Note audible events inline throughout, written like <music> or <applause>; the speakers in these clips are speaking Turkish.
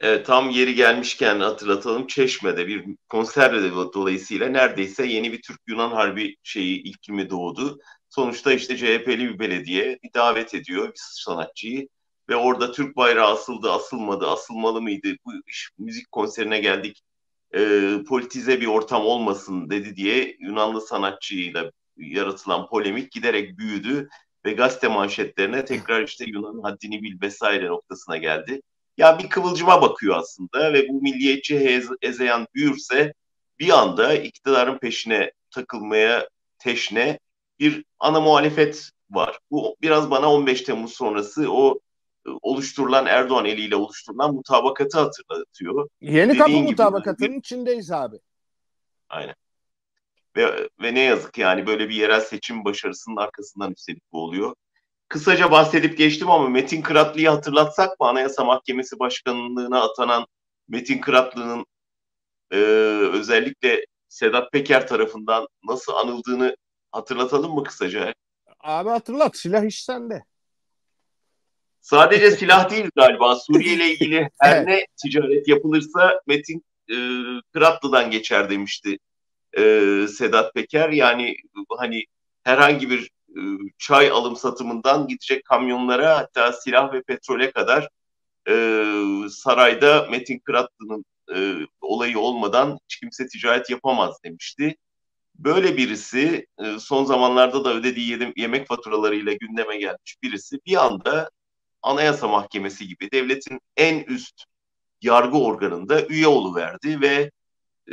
Evet, tam yeri gelmişken hatırlatalım. Çeşme'de bir konserve dolayısıyla neredeyse yeni bir Türk-Yunan harbi şeyi ilkimi doğdu. Sonuçta işte CHP'li bir belediye bir davet ediyor bir sanatçıyı ve orada Türk bayrağı asıldı, asılmadı, asılmalı mıydı? Bu iş müzik konserine geldik. E, politize bir ortam olmasın dedi diye Yunanlı sanatçıyla yaratılan polemik giderek büyüdü ve gazete manşetlerine tekrar işte Yunan haddini bil vesaire noktasına geldi. Ya bir kıvılcıma bakıyor aslında ve bu milliyetçi ezeyan büyürse bir anda iktidarın peşine takılmaya teşne bir ana muhalefet var. Bu biraz bana 15 Temmuz sonrası o e, oluşturulan Erdoğan eliyle oluşturulan mutabakatı hatırlatıyor. Yeni kapı mutabakatının bir... içindeyiz abi. Aynen. Ve, ve ne yazık yani böyle bir yerel seçim başarısının arkasından üstelik bu oluyor. Kısaca bahsedip geçtim ama Metin Kıratlı'yı hatırlatsak mı? Anayasa Mahkemesi Başkanlığı'na atanan Metin Kıratlı'nın e, özellikle Sedat Peker tarafından nasıl anıldığını hatırlatalım mı kısaca? Abi hatırlat silah iş sende. Sadece silah değil galiba. Suriye ile ilgili <laughs> her ne ticaret yapılırsa Metin e, Kıratlı'dan geçer demişti e, Sedat Peker. Yani hani herhangi bir e, çay alım satımından gidecek kamyonlara hatta silah ve petrole kadar e, sarayda Metin Kıratlı'nın e, olayı olmadan hiç kimse ticaret yapamaz demişti. Böyle birisi e, son zamanlarda da ödediği yedim, yemek faturalarıyla gündeme gelmiş birisi bir anda Anayasa Mahkemesi gibi devletin en üst yargı organında üye verdi ve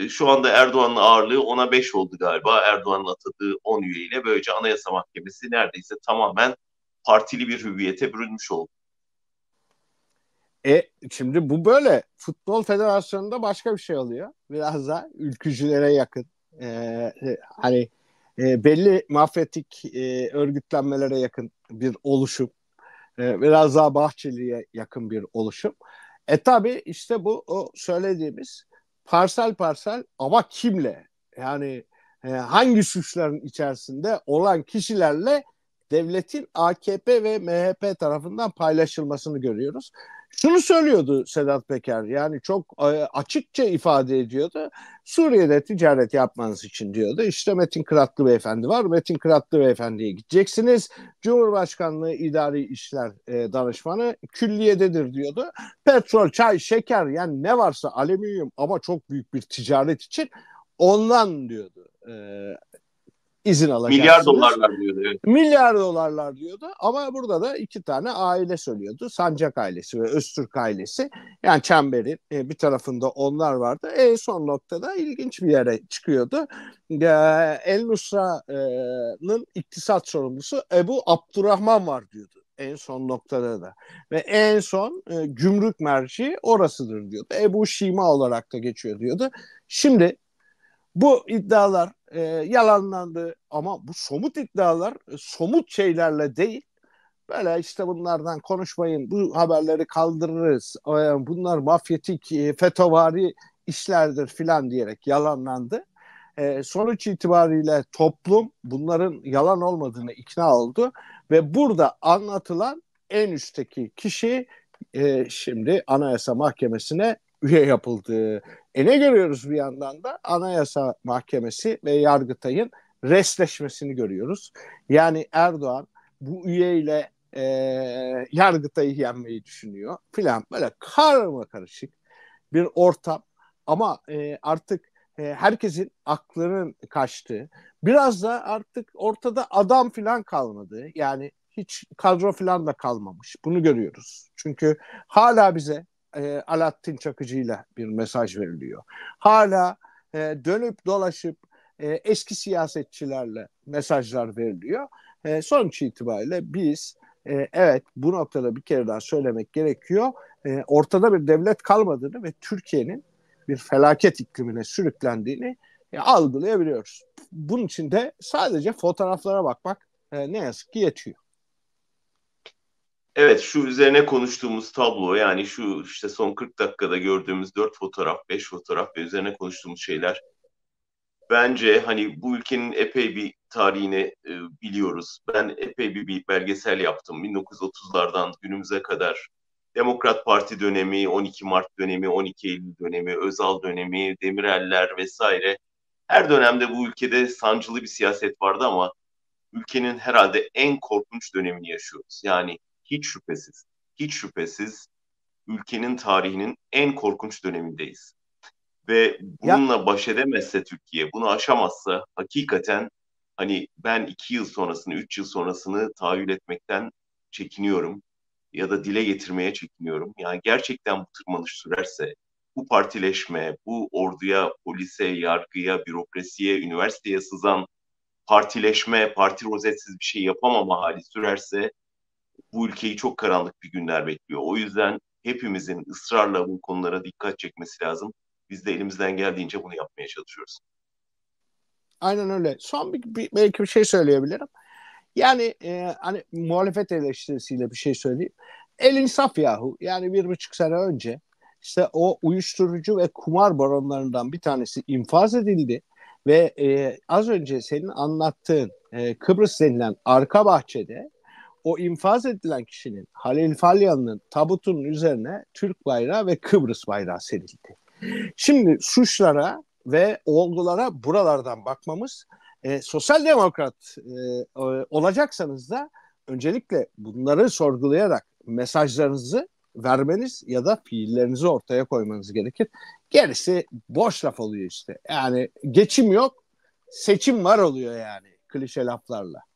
şu anda Erdoğan'ın ağırlığı ona 5 oldu galiba. Erdoğan'ın atadığı 10 üyeyle böylece Anayasa Mahkemesi neredeyse tamamen partili bir hüviyete bürünmüş oldu. E şimdi bu böyle. Futbol Federasyonu'nda başka bir şey oluyor. Biraz da ülkücülere yakın. E, e, hani e, belli mafyatik e, örgütlenmelere yakın bir oluşum. E, biraz daha Bahçeli'ye yakın bir oluşum. E tabi işte bu o söylediğimiz parsel parsel ama kimle? Yani e, hangi suçların içerisinde olan kişilerle devletin AKP ve MHP tarafından paylaşılmasını görüyoruz. Şunu söylüyordu Sedat Peker yani çok e, açıkça ifade ediyordu. Suriye'de ticaret yapmanız için diyordu. İşte Metin Kıratlı Beyefendi var. Metin Kıratlı Beyefendi'ye gideceksiniz. Cumhurbaşkanlığı İdari İşler e, Danışmanı külliyededir diyordu. Petrol, çay, şeker yani ne varsa alüminyum ama çok büyük bir ticaret için ondan diyordu. E, izin alacaksınız. Milyar dolarlar diyordu. Evet. Milyar dolarlar diyordu ama burada da iki tane aile söylüyordu. Sancak ailesi ve Öztürk ailesi. Yani çemberin e, bir tarafında onlar vardı. En son noktada ilginç bir yere çıkıyordu. E, El Nusra'nın iktisat sorumlusu Ebu Abdurrahman var diyordu en son noktada da. Ve en son e, gümrük merci orasıdır diyordu. Ebu Şima olarak da geçiyor diyordu. Şimdi bu iddialar e, yalanlandı. Ama bu somut iddialar e, somut şeylerle değil. Böyle işte bunlardan konuşmayın bu haberleri kaldırırız. E, bunlar mafyatik e, FETÖ'vari işlerdir filan diyerek yalanlandı. E, sonuç itibariyle toplum bunların yalan olmadığını ikna oldu. Ve burada anlatılan en üstteki kişi e, şimdi Anayasa Mahkemesi'ne üye yapıldı. E ne görüyoruz bir yandan da? Anayasa Mahkemesi ve Yargıtay'ın resleşmesini görüyoruz. Yani Erdoğan bu üyeyle e, Yargıtay'ı yenmeyi düşünüyor filan. Böyle karma karışık bir ortam. Ama e, artık e, herkesin aklının kaçtığı biraz da artık ortada adam filan kalmadı. Yani hiç kadro filan da kalmamış. Bunu görüyoruz. Çünkü hala bize e, Alaaddin Çakıcı'yla bir mesaj veriliyor. Hala e, dönüp dolaşıp e, eski siyasetçilerle mesajlar veriliyor. E, sonuç itibariyle biz e, evet bu noktada bir kere daha söylemek gerekiyor. E, ortada bir devlet kalmadığını ve Türkiye'nin bir felaket iklimine sürüklendiğini e, algılayabiliyoruz. Bunun için de sadece fotoğraflara bakmak e, ne yazık ki yetiyor. Evet şu üzerine konuştuğumuz tablo yani şu işte son 40 dakikada gördüğümüz 4 fotoğraf, 5 fotoğraf ve üzerine konuştuğumuz şeyler bence hani bu ülkenin epey bir tarihini e, biliyoruz. Ben epey bir, bir belgesel yaptım 1930'lardan günümüze kadar Demokrat Parti dönemi, 12 Mart dönemi, 12 Eylül dönemi, Özal dönemi, Demireller vesaire. Her dönemde bu ülkede sancılı bir siyaset vardı ama ülkenin herhalde en korkunç dönemini yaşıyoruz. Yani hiç şüphesiz, hiç şüphesiz ülkenin tarihinin en korkunç dönemindeyiz. Ve bununla ya. baş edemezse Türkiye, bunu aşamazsa hakikaten hani ben iki yıl sonrasını, üç yıl sonrasını tahayyül etmekten çekiniyorum ya da dile getirmeye çekiniyorum. Yani gerçekten bu tırmanış sürerse, bu partileşme, bu orduya, polise, yargıya, bürokrasiye, üniversiteye sızan partileşme, parti rozetsiz bir şey yapamama hali sürerse bu ülkeyi çok karanlık bir günler bekliyor. O yüzden hepimizin ısrarla bu konulara dikkat çekmesi lazım. Biz de elimizden geldiğince bunu yapmaya çalışıyoruz. Aynen öyle. Son bir, bir belki bir şey söyleyebilirim. Yani e, hani muhalefet eleştirisiyle bir şey söyleyeyim. El insaf yahu. Yani bir buçuk sene önce işte o uyuşturucu ve kumar baronlarından bir tanesi infaz edildi ve e, az önce senin anlattığın e, Kıbrıs denilen arka bahçede o infaz edilen kişinin Halil Falyan'ın tabutunun üzerine Türk bayrağı ve Kıbrıs bayrağı serildi. Şimdi suçlara ve olgulara buralardan bakmamız e, sosyal demokrat e, olacaksanız da öncelikle bunları sorgulayarak mesajlarınızı vermeniz ya da fiillerinizi ortaya koymanız gerekir. Gerisi boş laf oluyor işte. Yani geçim yok, seçim var oluyor yani klişe laflarla.